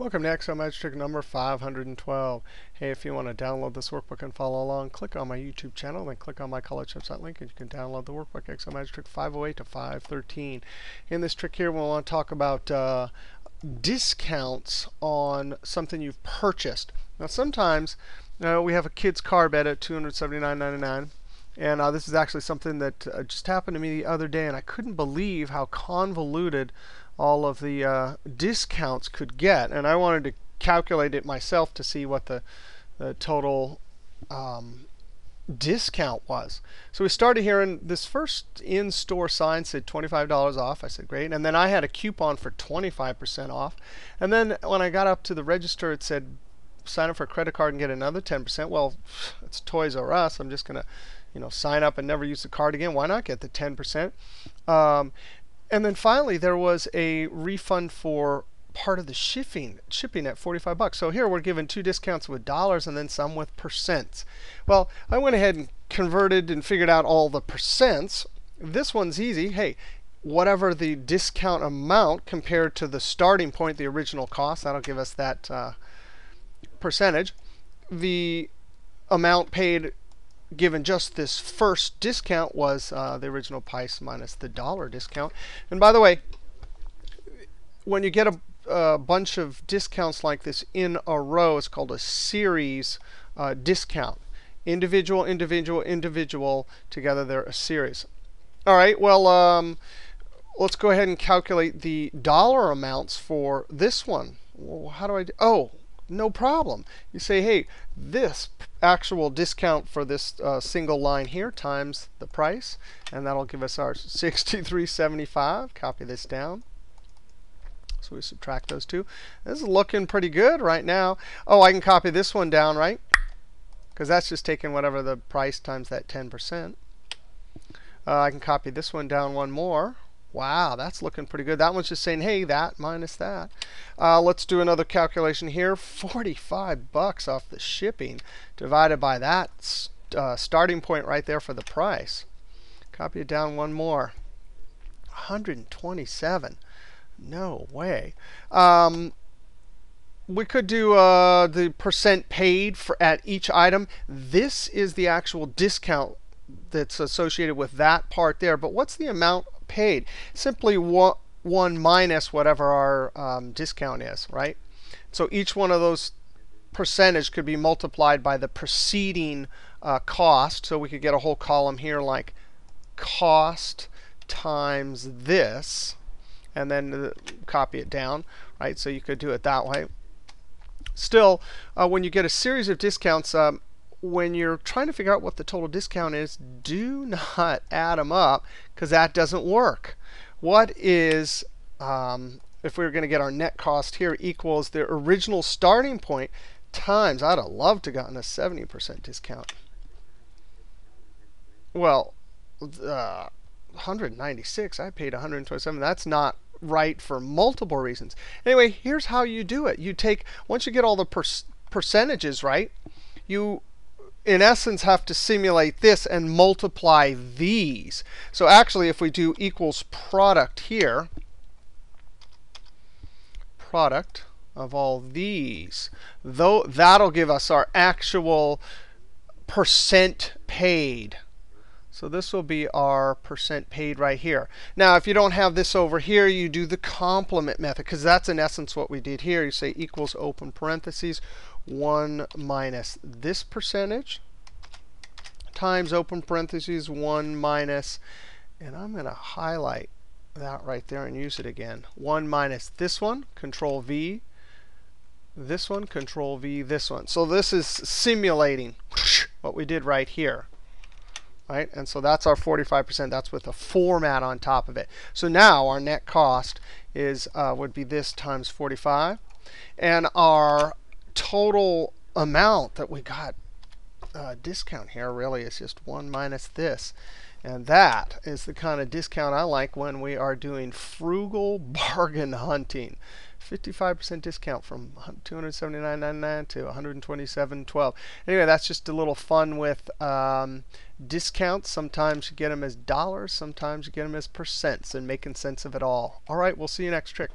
Welcome to Excel Magic Trick number 512. Hey, if you want to download this workbook and follow along, click on my YouTube channel, then click on my college website link, and you can download the workbook, Excel Magic Trick 508 to 513. In this trick here, we want to talk about uh, discounts on something you've purchased. Now, sometimes uh, we have a kid's car bed at $279.99. And uh, this is actually something that uh, just happened to me the other day, and I couldn't believe how convoluted all of the uh, discounts could get. And I wanted to calculate it myself to see what the, the total um, discount was. So we started here, and this first in-store sign said $25 off. I said, great. And then I had a coupon for 25% off. And then when I got up to the register, it said, sign up for a credit card and get another 10%. Well, it's Toys R Us. I'm just going to you know, sign up and never use the card again. Why not get the 10%? Um, and then finally, there was a refund for part of the shipping shipping at 45 bucks. So here we're given two discounts with dollars and then some with percents. Well, I went ahead and converted and figured out all the percents. This one's easy. Hey, whatever the discount amount compared to the starting point, the original cost, that'll give us that uh, percentage. The amount paid given just this first discount was uh, the original price minus the dollar discount. And by the way, when you get a, a, bunch of discounts like this in a row, it's called a series uh, discount. Individual, individual, individual, together they're a series. All right, well, um, let's go ahead and calculate the dollar amounts for this one. Well, how do I do? Oh, no problem. You say, hey, this actual discount for this uh, single line here times the price, and that'll give us our 63.75. Copy this down. So we subtract those two. This is looking pretty good right now. Oh, I can copy this one down, right? Because that's just taking whatever the price times that 10%. Uh, I can copy this one down one more. Wow, that's looking pretty good. That one's just saying, hey, that minus that. Uh, let's do another calculation here. 45 bucks off the shipping divided by that uh, starting point right there for the price. Copy it down one more. 127. No way. Um, we could do uh, the percent paid for at each item. This is the actual discount that's associated with that part there. But what's the amount paid. Simply one, minus whatever our um, discount is, right? So each one of those percentage could be multiplied by the preceding uh, cost. So we could get a whole column here like cost times this, and then uh, copy it down, right? So you could do it that way. Still, uh, when you get a series of discounts, um, when you're trying to figure out what the total discount is, do not add them up because that doesn't work. What is, um, if we were going to get our net cost here, equals the original starting point times, I'd have loved to gotten a 70% discount. Well, uh, 196, I paid 127. That's not right for multiple reasons. Anyway, here's how you do it. You take, once you get all the per percentages right, you in essence, have to simulate this and multiply these. So actually, if we do equals product here, product of all these, though that'll give us our actual percent paid. So this will be our percent paid right here. Now, if you don't have this over here, you do the complement method, because that's in essence what we did here. You say equals open parentheses 1 minus this percentage times open parentheses 1 minus, and I'm going to highlight that right there and use it again. 1 minus this one, Control V, this one, Control V, this one. So this is simulating what we did right here right? And so that's our 45%. That's with a format on top of it. So now our net cost is uh, would be this times 45. And our total amount that we got uh, discount here really is just 1 minus this. And that is the kind of discount I like when we are doing frugal bargain hunting. 55% discount from 279.99 to 127.12. Anyway, that's just a little fun with um, discounts. Sometimes you get them as dollars, sometimes you get them as percents, and making sense of it all. All right, we'll see you next trick.